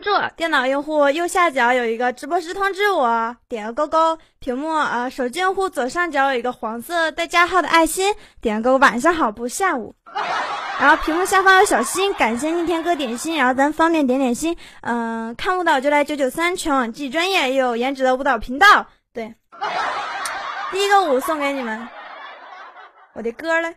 注电脑用户右下角有一个直播时通知我，点个勾勾；屏幕呃，手机用户左上角有一个黄色带加号的爱心，点个勾。晚上好，不下午。然后屏幕下方有小心，感谢逆天哥点心，然后咱方便点点心。嗯，看舞蹈就来九九三，全网既专业又有颜值的舞蹈频道。对，第一个舞送给你们，我的歌嘞，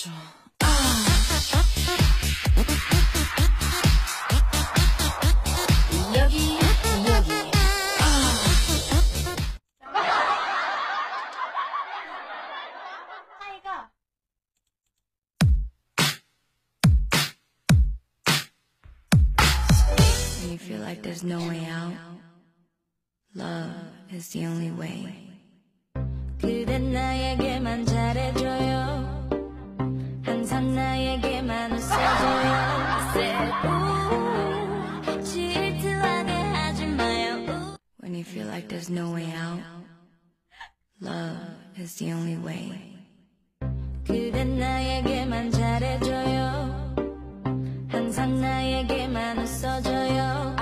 这呢。no way out. Love is the only way. 그댄 나에게만 잘해줘 you feel like there's no way out, love is the only way. 그댄 나에게만 잘해줘요. 항상 나에게만 웃어줘요.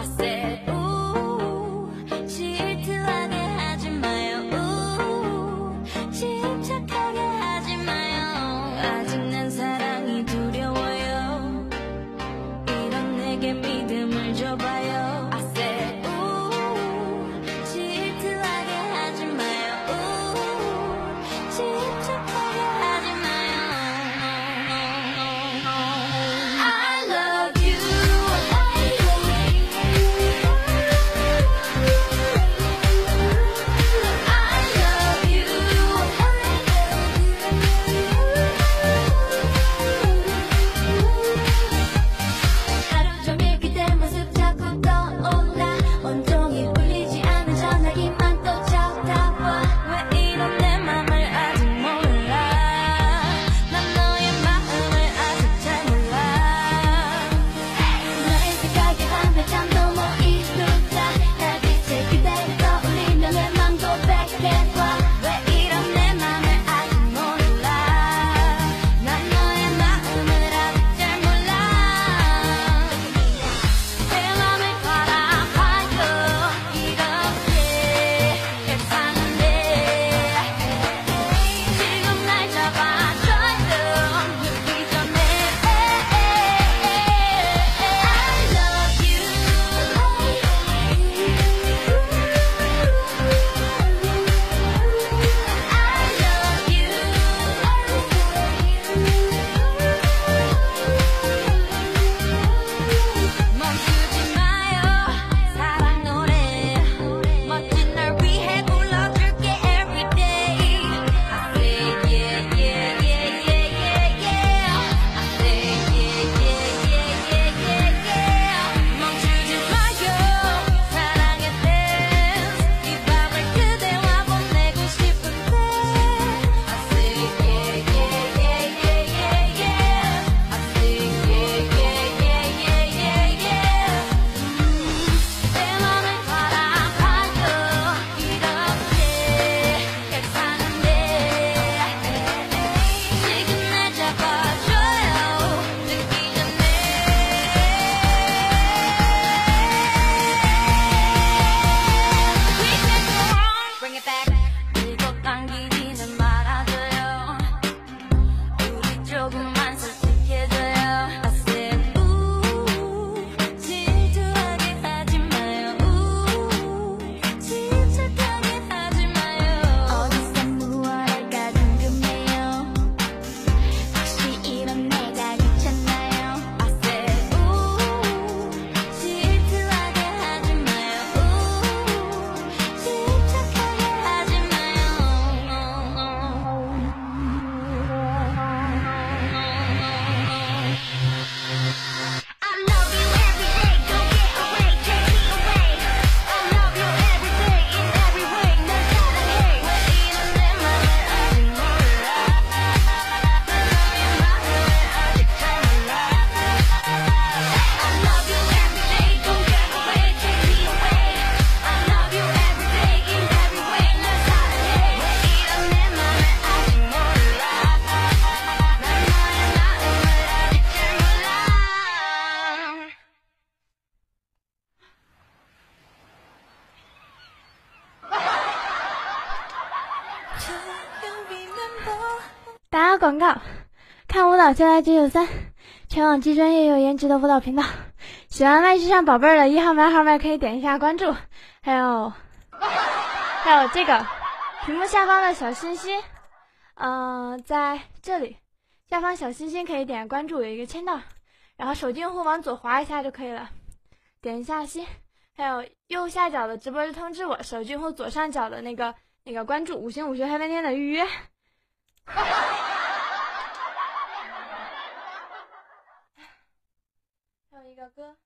看舞蹈就来九九三，全网既专业又颜值的舞蹈频道。喜欢麦序上宝贝的一号麦、二号麦，可以点一下关注。还有还有这个屏幕下方的小心心，呃，在这里下方小心心可以点关注，有一个签到，然后手机用户往左滑一下就可以了。点一下心，还有右下角的直播就通知我，手机用户左上角的那个那个关注五星武学嗨翻天的预约。表哥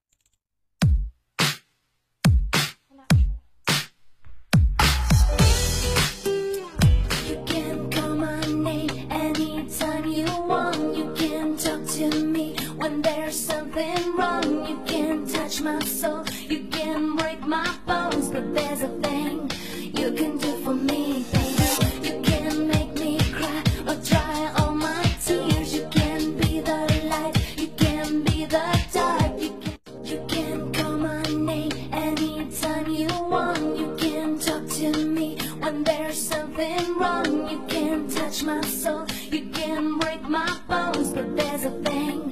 And there's something wrong You can't touch my soul. You can break my bones But there's a thing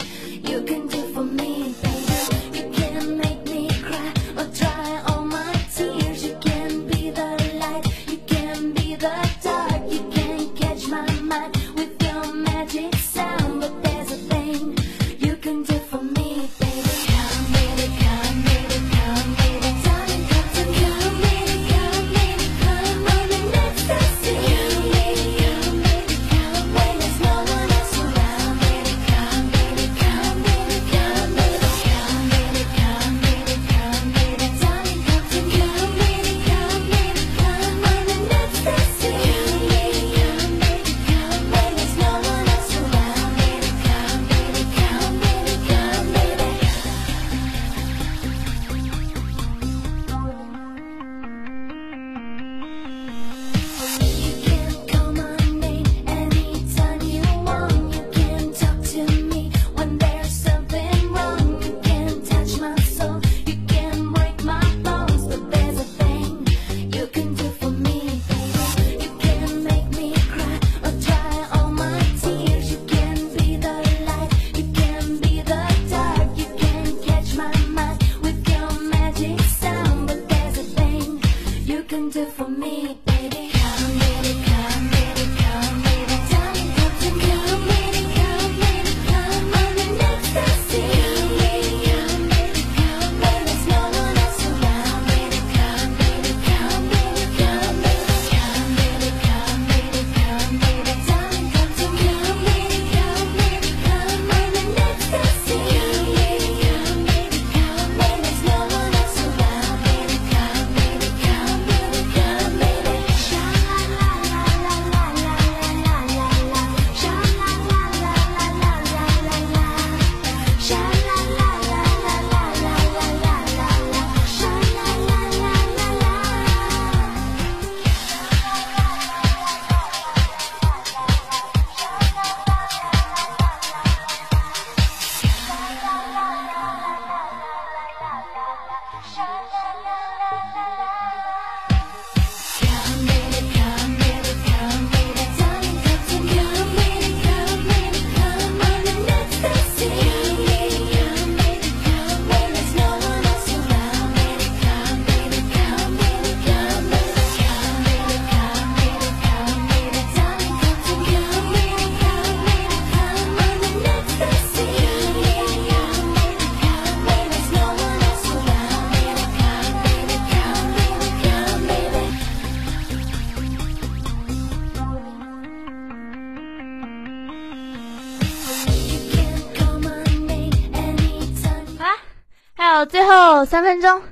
三分钟，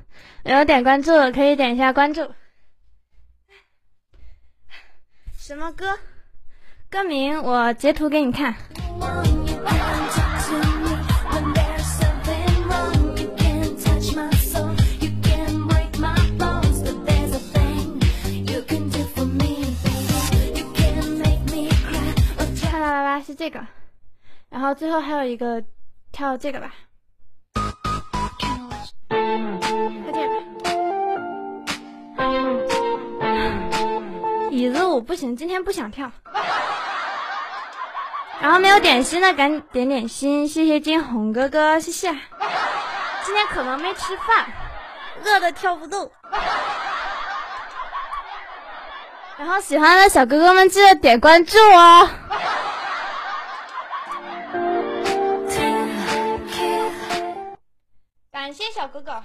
没有点关注可以点一下关注。什么歌？歌名我截图给你看。看到了吧，是这个。然后最后还有一个，跳这个吧。今天不想跳，然后没有点心的赶紧点点心。谢谢金红哥哥，谢谢。今天可能没吃饭，饿的跳不动。然后喜欢的小哥哥们记得点关注哦。感谢小哥哥。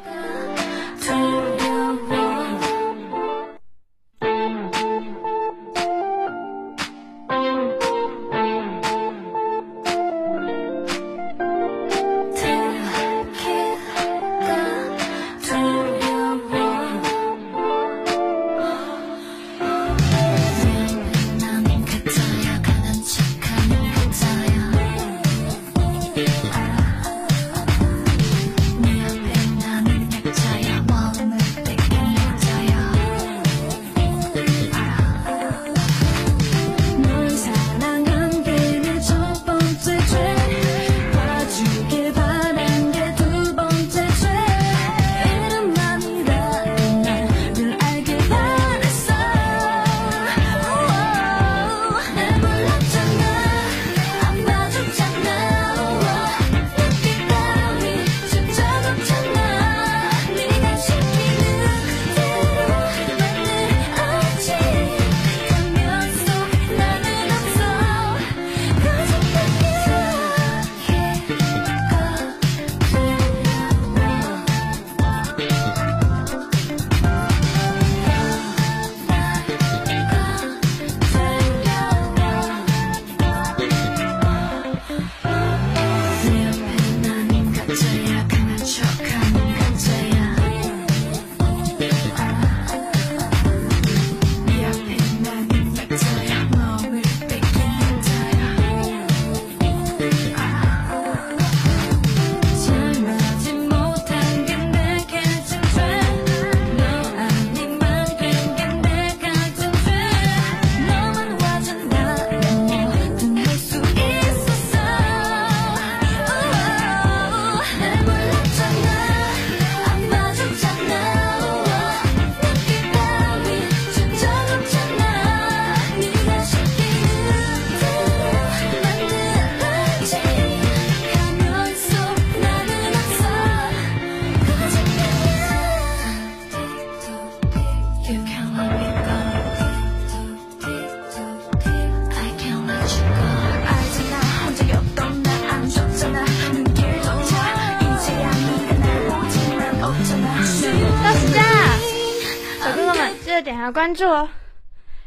关注哦。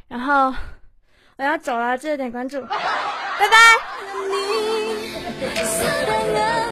然后我要走了记得点关注。拜拜。